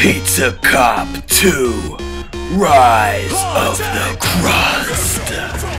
Pizza Cop 2 Rise of the Crust.